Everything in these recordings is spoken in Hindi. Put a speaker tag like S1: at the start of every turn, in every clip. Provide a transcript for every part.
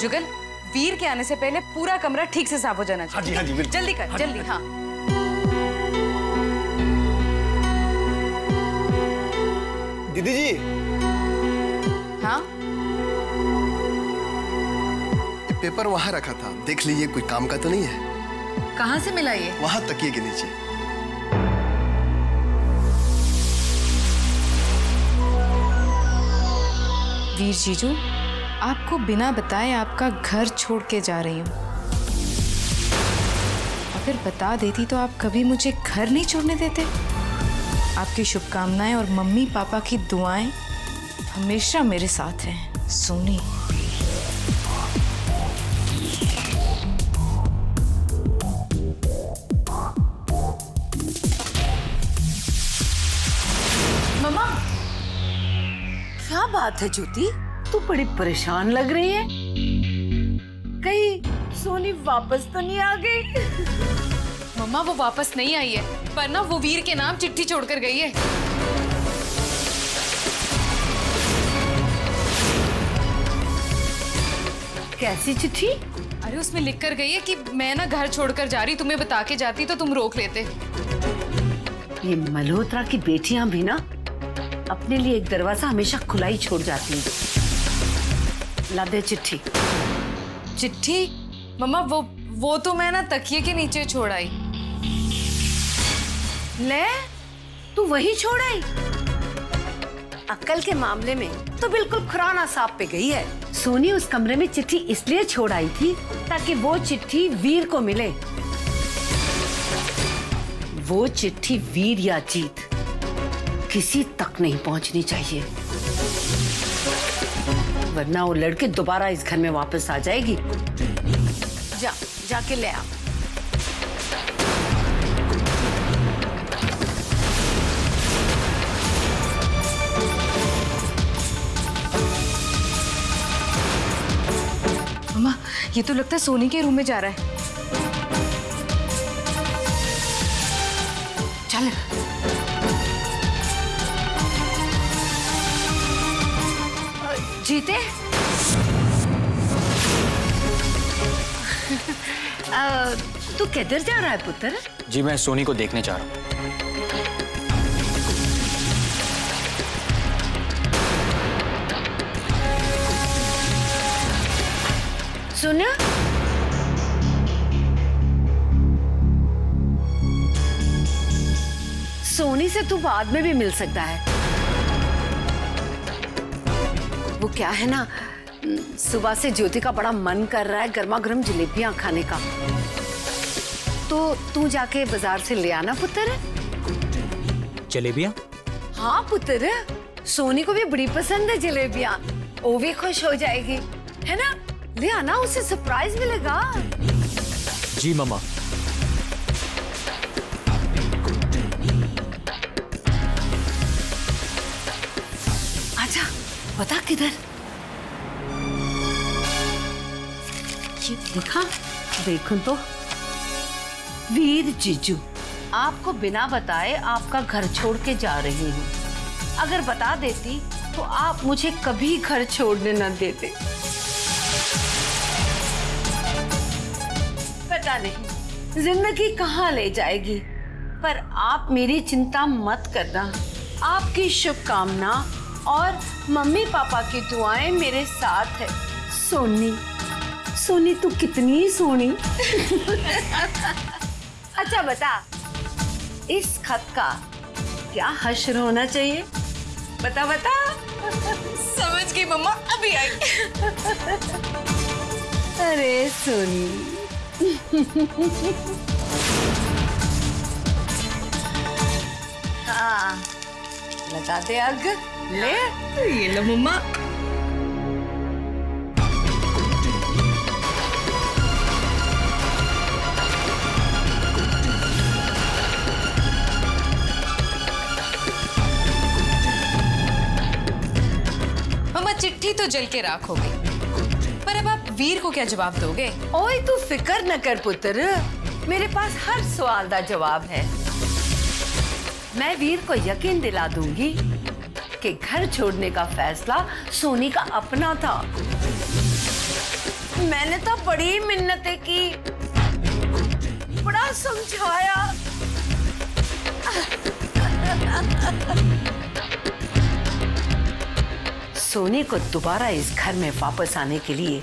S1: जुगल वीर के आने से पहले पूरा कमरा ठीक से साफ़ हो जाना चाहिए
S2: हाँ जी, हाँ? जी, बिल्कुल।
S1: जल्दी कर
S2: हाँ जी,
S1: जल्दी हाँ।
S2: दीदी जी।
S1: हाँ?
S2: ये पेपर वहाँ रखा था देख लीजिए कोई काम का तो नहीं है?
S1: कहाँ से मिला ये?
S2: वहाँ तकिए के नीचे
S1: वीर जीजू आपको बिना बताए आपका घर छोड़ के जा रही हूँ। अगर बता देती तो आप कभी मुझे घर नहीं छोड़ने देते। आपकी शुभकामनाएँ और मम्मी पापा की दुआएँ हमेशा मेरे साथ हैं सोनी
S3: मम्मा, क्या बात है ज्योति? तू बड़ी परेशान लग रही है। कहीं सोनी वापस तो नहीं आ गई।
S1: मम्मा वो वापस नहीं आई है पर ना वो वीर के नाम चिट्ठी छोड़कर गई है।
S3: कैसी चिट्ठी?
S1: अरे उसमें लिख कर गई है कि मैं ना घर छोड़कर जा रही तुम्हें बता के जाती तो तुम रोक लेते।
S3: ये मल्होत्रा की बेटियाँ भी ना अपने लिए एक दरवाज़ा हमेशा खुला ही छोड़ जाती हैं। ला दे चिट्ठी।
S1: चिट्ठी? मम्मा, वो वो तो मैं ना तकिए के नीचे छोड़ आई।
S3: ले, तू वही छोड़ आई? अक्कल के मामले में तो बिल्कुल खुराना साहब पे गई है। सोनी उस कमरे में चिट्ठी इसलिए छोड़ आई थी ताकि वो चिट्ठी वीर को मिले। वो चिट्ठी वीर या जीत, किसी तक नहीं पहुंचनी चाहिए। वरना वो लड़के दोबारा इस घर में वापस आ जाएगी। जा जाके ले आ।
S1: ये तो लगता है सोनी के रूम में जा रहा है।
S3: चल। जीते तू किधर जा रहा है पुत्र?
S4: जी मैं सोनी को देखने जा रहा हूँ।
S3: सुन? सोनी से तू बाद में भी मिल सकता है। वो क्या है ना? सुबह से ज्योति का बड़ा मन कर रहा है गर्मा गर्म जलेबियाँ खाने का। तो तू जाके बाज़ार से ले आना पुत्र।
S4: जलेबियाँ?
S3: हाँ पुत्र। सोनी को भी बड़ी पसंद है जलेबियाँ। वो भी खुश हो जाएगी। है ना? ले आना उसे सरप्राइज़ मिलेगा।
S4: जी मम्मा।
S3: बता किधर? देखा? देखो तो। वीर जीजू, आपको बिना बताए आपका घर छोड़ के जा रही हूँ। अगर बता देती तो आप मुझे कभी घर छोड़ने न देते। पता नहीं, ज़िंदगी कहाँ ले जाएगी। पर आप मेरी चिंता मत करना। आपकी शुभकामना और मम्मी पापा की दुआएँ मेरे साथ है। सोनी सोनी तू कितनी सोनी? अच्छा बता इस खत का क्या हश्र होना चाहिए? बता बता।
S1: समझ गई मम्मा अभी आई।
S3: अरे सोनी। हाँ लगा दे अग ले।
S1: ये लो मम्मा। मम्मा चिट्ठी तो जल के राख हो गई। पर अब आप वीर को क्या जवाब दोगे?
S3: ओए तू फिकर न कर पुत्र। मेरे पास हर सवाल का जवाब है। मैं वीर को यकीन दिला दूँगी। कि घर छोड़ने का फैसला सोनी का अपना था। मैंने तो बड़ी मिन्नतें की। बड़ा समझाया। सोनी को दोबारा इस घर में वापस आने के लिए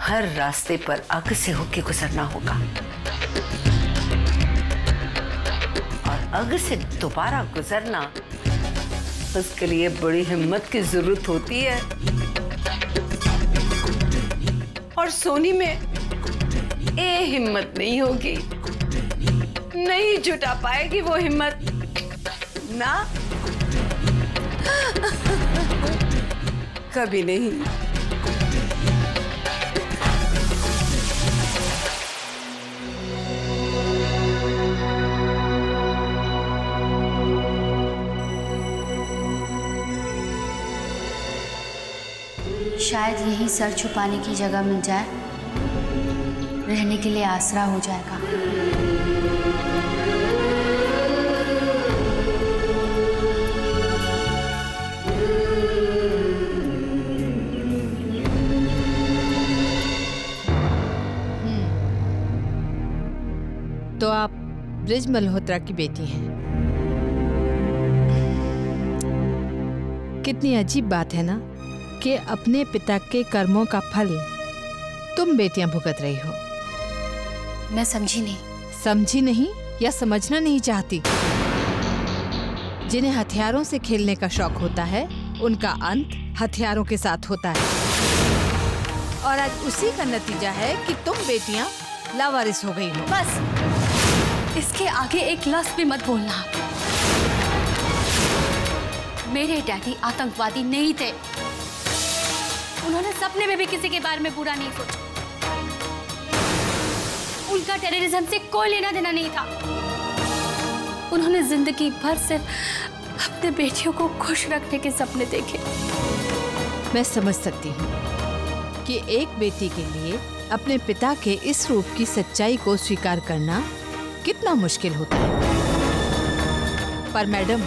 S3: हर रास्ते पर अग से होके गुजरना होगा। और अग से दोबारा गुजरना उसके लिए बड़ी हिम्मत की ज़रूरत होती है। और सोनी में ए हिम्मत नहीं होगी। नहीं जुटा पाएगी वो हिम्मत। ना। कभी नहीं।
S5: शायद यही सर छुपाने की जगह मिल जाए। रहने के लिए आसरा हो जाएगा।
S6: तो आप ब्रिज मल्होत्रा की बेटी हैं। कितनी अजीब बात है ना? कि अपने पिता के कर्मों का फल तुम बेटियाँ भुगत रही हो।
S5: मैं समझी नहीं।
S6: समझी नहीं या समझना नहीं चाहती? जिन्हें हथियारों से खेलने का शौक होता है उनका अंत हथियारों के साथ होता है। और आज उसी का नतीजा है कि तुम बेटियाँ लावारिस हो गई हो।
S5: बस। इसके आगे एक लफ्ज भी मत बोलना। मेरे डैडी आतंकवादी नहीं थे। उन्होंने सपने में भी किसी के बारे में बुरा नहीं सोचा। उनका टेररिज्म से कोई लेना देना नहीं था। उन्होंने ज़िंदगी भर सिर्फ़ अपने बेटियों को खुश रखने के सपने देखे।
S6: मैं समझ सकती हूँ कि एक बेटी के लिए अपने पिता के इस रूप की सच्चाई को स्वीकार करना कितना मुश्किल होता है। पर मैडम,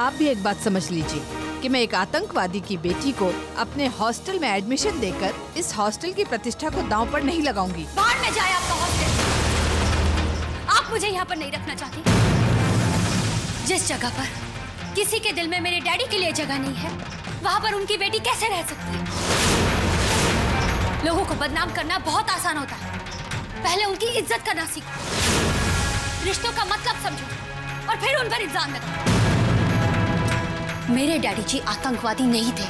S6: आप भी एक बात समझ लीजिए। कि मैं एक आतंकवादी की बेटी को अपने हॉस्टल में एडमिशन देकर इस हॉस्टल की प्रतिष्ठा को दांव पर नहीं लगाऊँगी।
S5: बाहर में जाए आपका हॉस्टल। आप मुझे यहाँ पर नहीं रखना चाहती। जिस जगह पर किसी के दिल में मेरे डैडी के लिए जगह नहीं है, वहाँ पर उनकी बेटी कैसे रह सकती है? लोगों को बदनाम करना बहुत आसान होता है। पहले उनकी इज़्ज़त करना सीखो। रिश्तों का मतलब समझो और फिर उन पर इल्ज़ाम लगाओ। मेरे डैडी जी आतंकवादी नहीं थे।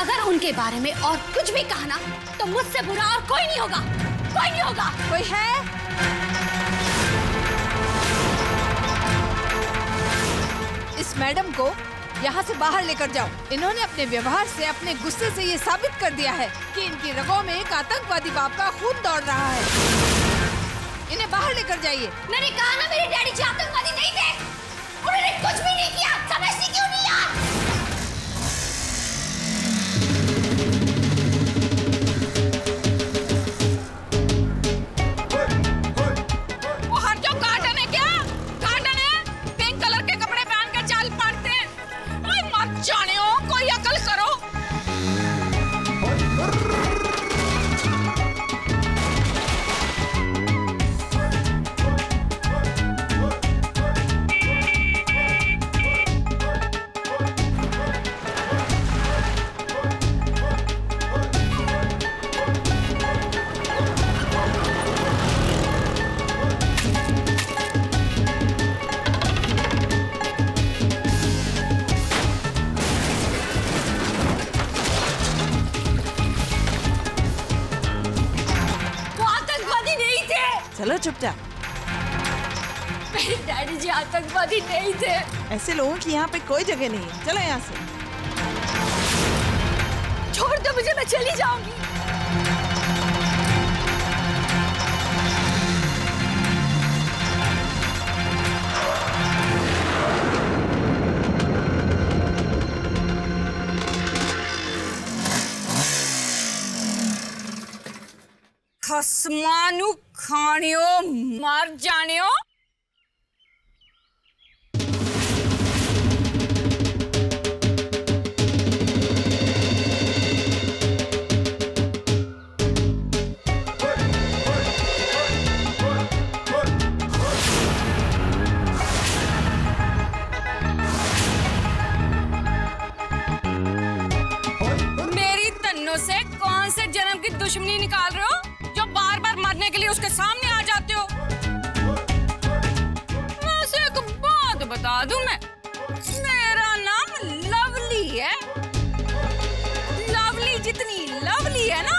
S5: अगर उनके बारे में और कुछ भी कहा ना तो मुझसे बुरा और कोई नहीं होगा। कोई नहीं होगा।
S6: कोई है? इस मैडम को यहाँ से बाहर लेकर जाओ। इन्होंने अपने व्यवहार से अपने गुस्से से ये साबित कर दिया है कि इनकी रगों में एक आतंकवादी बाप का खून दौड़ रहा है। इन्हें बाहर लेकर जाइए।
S5: मैंने कहा ना मेरे
S7: चुपचाप
S5: मेरे डैडी जी आतंकवादी नहीं थे।
S7: ऐसे लोगों की यहाँ पे कोई जगह नहीं। है चलो यहाँ से।
S5: छोड़ दो मुझे मैं चली जाऊँगी।
S8: खसमानु खानियो मर जानियो। से कौन से जन्म की दुश्मनी निकाल रहे हो? बार के लिए उसके सामने आ जाते हो। एक बात बता दूँ मैं। मेरा नाम लवली है। लवली जितनी लवली है ना,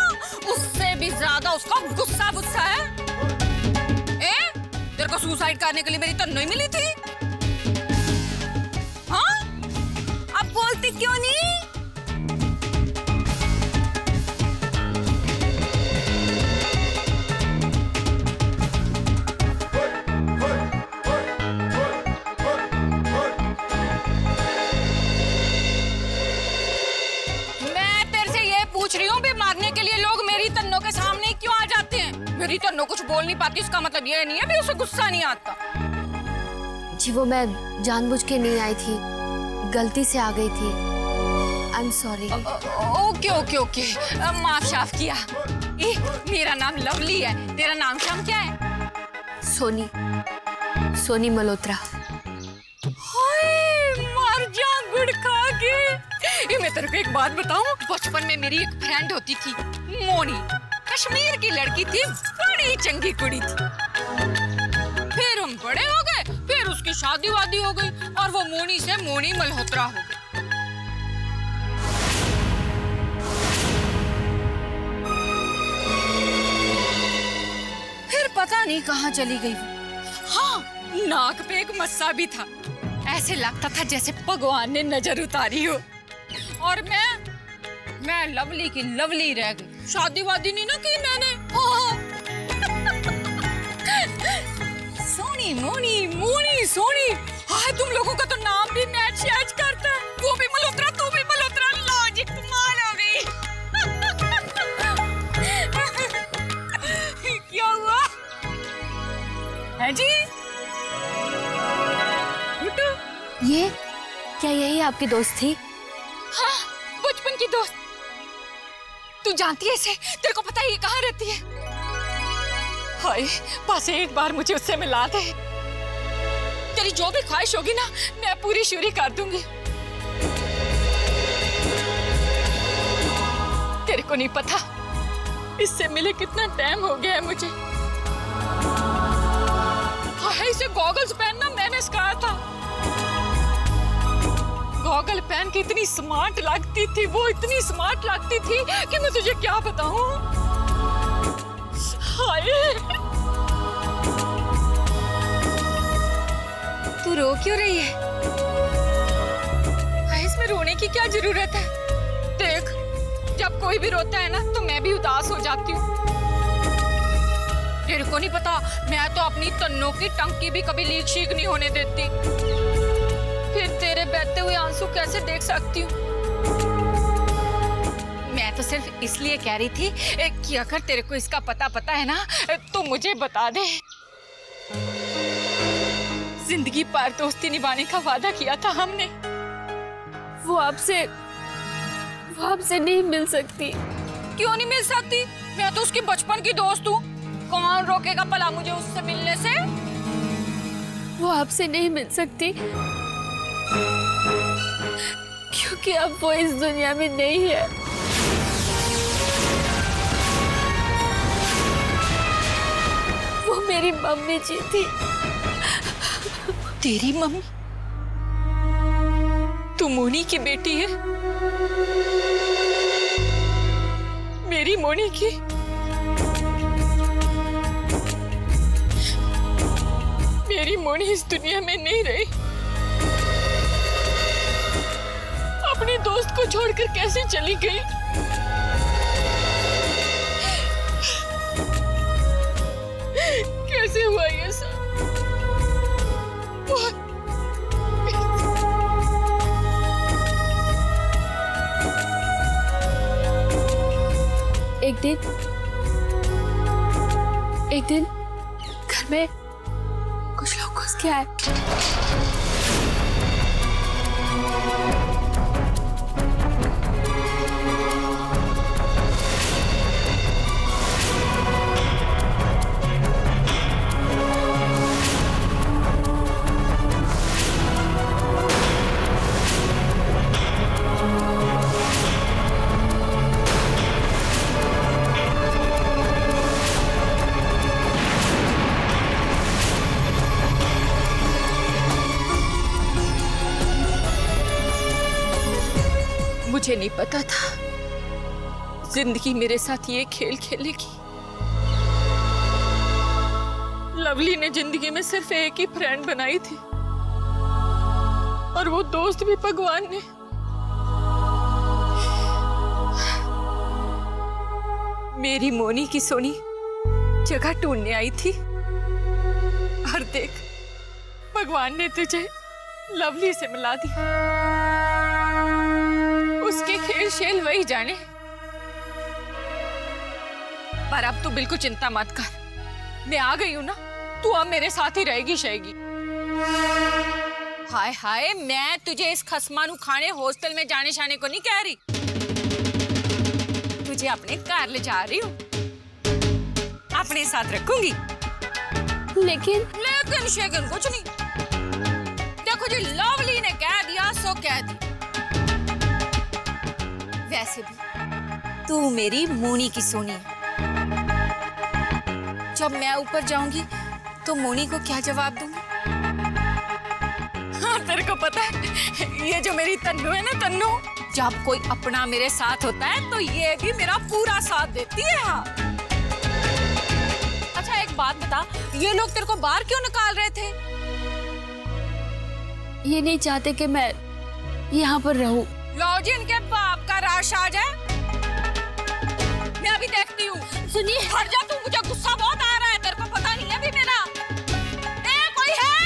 S8: उससे भी ज़्यादा उसका गुस्सा गुस्सा है। ए, तेरे को सुसाइड करने के लिए मेरी तो नहीं मिली थी। हाँ? अब बोलती क्यों नहीं? मेरी तन्नो कुछ बोल नहीं पाती उसका मतलब ये नहीं है भी उसे गुस्सा नहीं आता।
S5: जी वो मैं जानबूझ के नहीं आई थी। गलती से आ गई थी। I am sorry
S8: okay okay okay. माफ़ शाफ किया। ए, मेरा नाम लवली है। तेरा नाम शाम क्या है?
S5: सोनी। सोनी मल्होत्रा।
S8: मर जा गुड़ खा के। ये मैं तेरे को एक बात बताऊँ बचपन में मेरी एक फ्रेंड होती थी मोनी। कश्मीर की लड़की थी बड़ी चंगी कुड़ी थी। फिर हम बड़े हो गए फिर उसकी शादी वादी हो गई और वो मोनी से मोनी मल्होत्रा हो गई। फिर पता नहीं कहाँ चली गई हाँ नाक पे एक मस्सा भी था। ऐसे लगता था जैसे भगवान ने नज़र उतारी हो। और मैं मैं लवली की लवली रह गई। शादी वादी नहीं ना की मैंने। सोनी, मोनी मोनी, सोनी! हाय तुम लोगों का तो नाम भी मैच शैच करता है। वो भी मल्होत्रा, तू भी मल्होत्रा। लॉजिक कमाल हो गई क्या हुआ? है जी
S5: ये, क्या यही आपकी दोस्त थी?
S8: तू जानती है इसे? तेरे को पता है ये कहाँ रहती है? हाय बस एक बार मुझे उससे मिला दे। तेरी जो भी ख्वाहिश होगी ना, मैं पूरी शूरी कर दूँगी। तेरे को नहीं पता, इससे मिले कितना टाइम हो गया है मुझे। हाय, इसे गॉगल्स पहनना मैंने सिखाया था। गॉगल पहन के इतनी स्मार्ट लगती थी, वो इतनी स्मार्ट लगती थी कि मैं तुझे क्या बताऊँ? तू रो क्यों रही है? इसमें रोने की क्या ज़रूरत है? देख, जब कोई भी रोता है ना तो मैं भी उदास हो जाती हूँ। तेरे को नहीं पता, मैं तो अपनी तन्नों की टंकी भी कभी लीक शीक नहीं होने देती। बहते हुए आँसू कैसे देख सकती हूँ? मैं तो सिर्फ़ इसलिए कह रही थी कि अगर तेरे को इसका पता पता है ना तो मुझे बता दे। ज़िंदगी पार दोस्ती निभाने का वादा किया था हमने।
S5: वो आपसे वो आपसे नहीं मिल सकती।
S8: क्यों नहीं मिल सकती? मैं तो उसकी बचपन की दोस्त हूँ। कौन रोकेगा भला मुझे उससे मिलने से?
S5: वो आपसे नहीं मिल सकती। क्योंकि अब वो इस दुनिया में नहीं है। वो मेरी मम्मी जी थी।
S8: तेरी मम्मी? तू मोनी की बेटी है? मेरी मोनी की? मेरी मोनी इस दुनिया में नहीं रही। अपने दोस्त को छोड़कर कैसे चली गई? कैसे हुआ ये सब?
S5: एक दिन एक दिन, घर में कुछ लोग घुस के आए।
S8: मुझे नहीं पता था। ज़िंदगी मेरे साथ ये खेल खेलेगी। लवली ने ज़िंदगी में सिर्फ़ एक ही फ्रेंड बनाई थी। और वो दोस्त भी भगवान ने। मेरी मोनी की सोनी जगह ढूँढने आई थी। और देख, भगवान ने तुझे लवली से मिला दिया। उसके खेल शेल वही जाने। पर अब तू बिल्कुल चिंता मत कर। मैं आ गई हूँ ना तू अब मेरे साथ ही रहेगी शहेगी हाय हाय मैं तुझे इस खसमानू खाने हॉस्टल में जाने शाने को नहीं कह रही। तुझे अपने घर ले जा रही हूँ। अपने साथ रखूँगी।
S5: लेकिन
S8: लेकिन शेकिन कुछ नहीं। देखो जी लवली ने कह दिया सो कह दिया वैसे भी। तू मेरी मोनी की सोनी है। जब मैं ऊपर जाऊँगी तो मोनी को क्या जवाब दूँगी? हाँ तेरे को पता है, ये जो मेरी तन्नू है ना, तन्नू, जब कोई अपना मेरे साथ होता है तो ये भी मेरा पूरा साथ देती है हाँ। अच्छा एक बात बता, ये लोग तेरे को बाहर क्यों निकाल रहे थे?
S5: ये नहीं चाहते कि मैं यहाँ पर रहूँ।
S8: लो जी इनके बाप का राश आ जाए मैं अभी देखती हूँ।
S5: सुनिए।
S8: हट जा तू मुझे गुस्सा बहुत आ रहा है तेरे को पता नहीं है अभी मेरा। ए कोई है?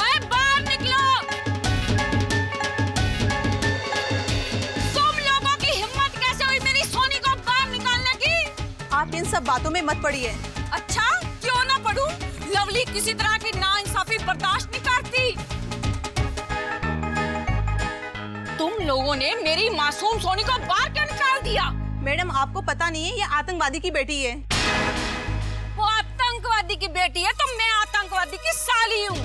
S8: ओए बाहर निकलो। तुम लोगों की हिम्मत कैसे हुई मेरी सोनी को बाहर निकालने की?
S7: आप इन सब बातों में मत पड़िए।
S8: अच्छा क्यों ना पढ़ू? लवली किसी तरह की ना इंसाफी बर्दाश्त लोगों ने मेरी मासूम सोनी को बाहर क्यों निकाल दिया?
S7: मैडम आपको पता नहीं है ये आतंकवादी की बेटी है।
S8: वो आतंकवादी की बेटी है तो मैं आतंकवादी की साली हूँ।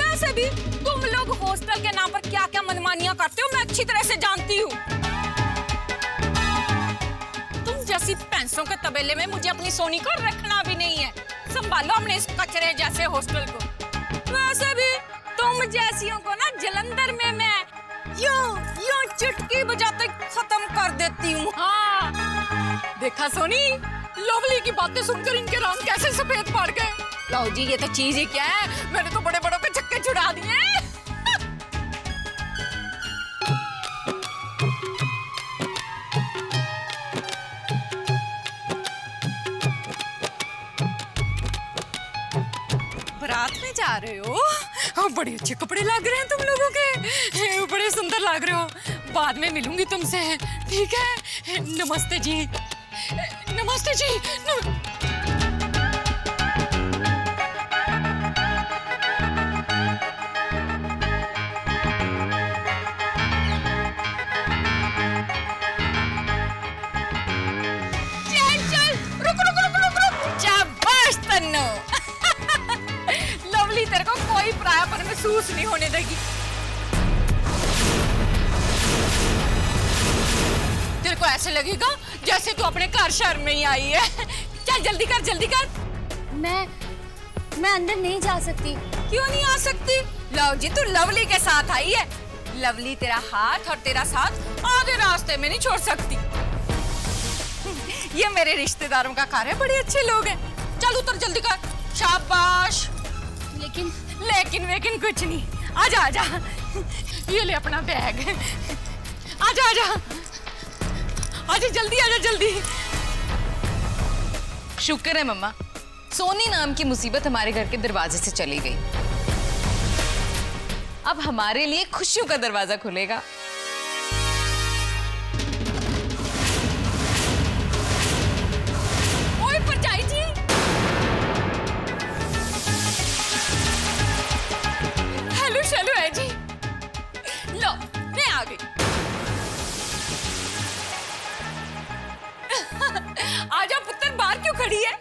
S8: वैसे भी तुम लोग हॉस्टल के नाम पर क्या क्या मनमानियाँ करते हो मैं अच्छी तरह से जानती हूँ। तुम जैसी पैंसों के तबेले में मुझे अपनी सोनी को रखना भी नहीं है। संभालो हमने इस कचरे जैसे हॉस्टल को। वैसे भी तुम जैसियों को ना जलंधर में मैं यूँ यूँ चुटकी बजाते खत्म कर देती हूँ। हाँ। देखा सोनी, लवली की बातें सुनकर इनके रंग कैसे सफ़ेद पड़ गए? लो जी, ये तो चीज़ ही क्या है? मैंने तो बड़े बड़ों के चक्के छुड़ा दिए बारात में जा रहे हो? हाँ, बड़े अच्छे कपड़े लग रहे हैं तुम लोगों के। बड़े सुंदर लग रहे हो। बाद में मिलूँगी तुमसे। ठीक है? नमस्ते जी। नमस्ते जी। नम... ऐसे लगेगा जैसे तू अपने घर शहर में ही आई है। चल जल्दी कर जल्दी कर।
S5: मैं मैं अंदर नहीं जा सकती।
S8: क्यों नहीं आ सकती? लो जी तू लवली के साथ आई है। लवली तेरा हाथ और तेरा साथ आधे रास्ते में नहीं छोड़ सकती। ये मेरे रिश्तेदारों का घर है बड़े अच्छे लोग हैं। चल उतर जल्दी कर। शाबाश।
S5: लेकिन
S8: लेकिन वेकिन कुछ नहीं। आजा आजा। ये ले अपना बैग। आजा आजा। आजा जल्दी आजा जल्दी।
S1: शुक्र है, मम्मा। सोनी नाम की मुसीबत हमारे घर के दरवाजे से चली गई। अब हमारे लिए खुशियों का दरवाज़ा खुलेगा।
S8: आजा पुत्र बाहर क्यों खड़ी है?